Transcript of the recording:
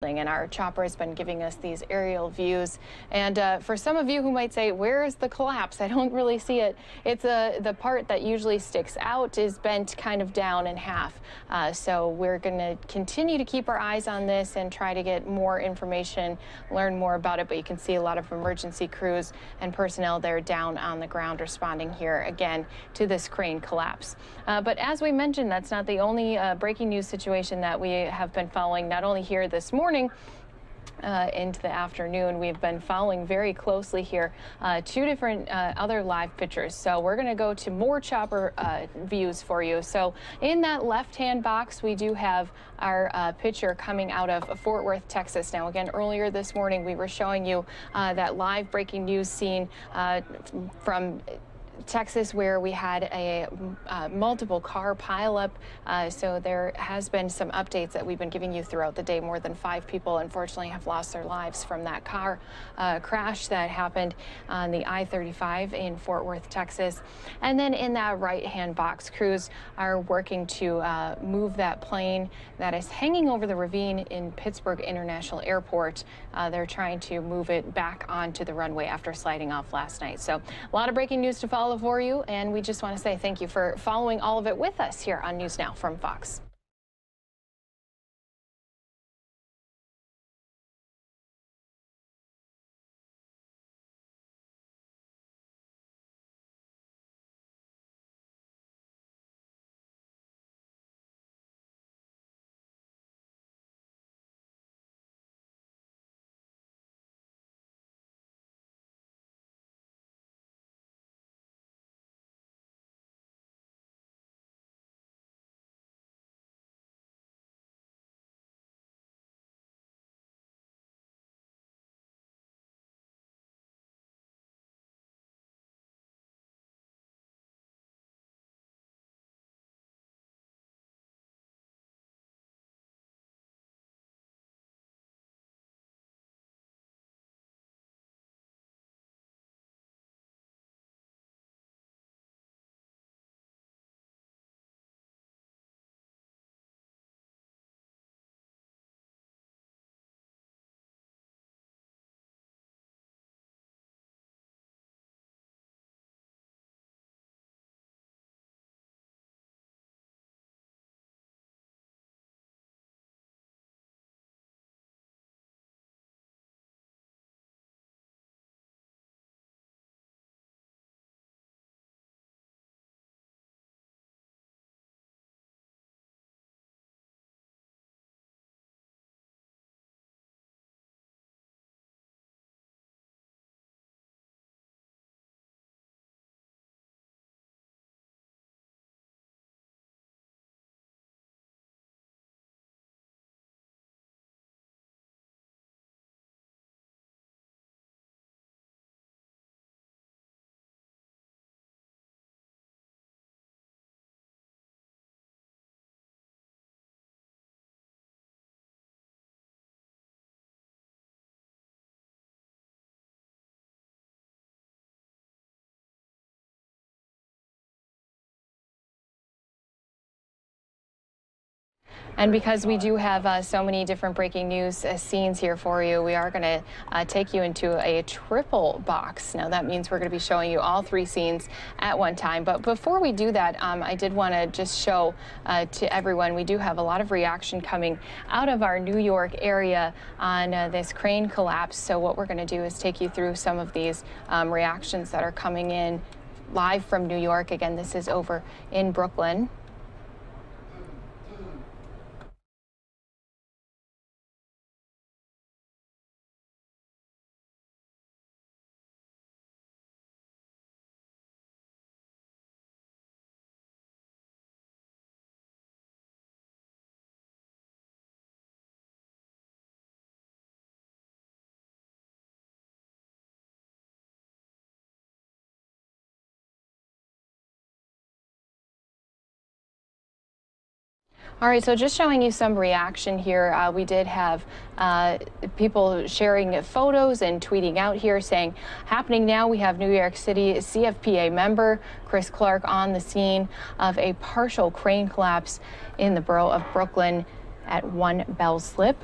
and our chopper has been giving us these aerial views. And uh, for some of you who might say where is the collapse? I don't really see it. It's a uh, the part that usually sticks out is bent kind of down in half. Uh, so we're going to continue to keep our eyes on this and try to get more information learn more about it but you can see a lot of emergency crews and personnel there down on the ground responding here again to this crane collapse. Uh, but as we mentioned that's not the only uh, breaking news situation that we have been following not only here this morning morning. Uh, into the afternoon. We've been following very closely here uh, two different uh, other live pictures. So we're going to go to more chopper uh, views for you. So in that left-hand box, we do have our uh, picture coming out of Fort Worth, Texas. Now, again, earlier this morning, we were showing you uh, that live breaking news scene from Texas where we had a uh, multiple car pileup. Uh, so there has been some updates that we've been giving you throughout the day. More than five people, unfortunately, have lost their lives from that car uh, crash that happened on the I-35 in Fort Worth, Texas. And then in that right-hand box, crews are working to uh, move that plane that is hanging over the ravine in Pittsburgh International Airport. Uh, they're trying to move it back onto the runway after sliding off last night. So a lot of breaking news to follow you, and we just want to say thank you for following all of it with us here on News Now from Fox. And because we do have uh, so many different breaking news uh, scenes here for you, we are going to uh, take you into a triple box. Now, that means we're going to be showing you all three scenes at one time. But before we do that, um, I did want to just show uh, to everyone we do have a lot of reaction coming out of our New York area on uh, this crane collapse. So what we're going to do is take you through some of these um, reactions that are coming in live from New York. Again, this is over in Brooklyn. All right, so just showing you some reaction here. Uh, we did have uh, people sharing photos and tweeting out here saying, happening now, we have New York City CFPA member Chris Clark on the scene of a partial crane collapse in the borough of Brooklyn at One Bell Slip.